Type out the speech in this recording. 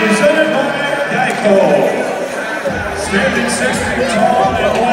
presented by Geico. Standing six feet tall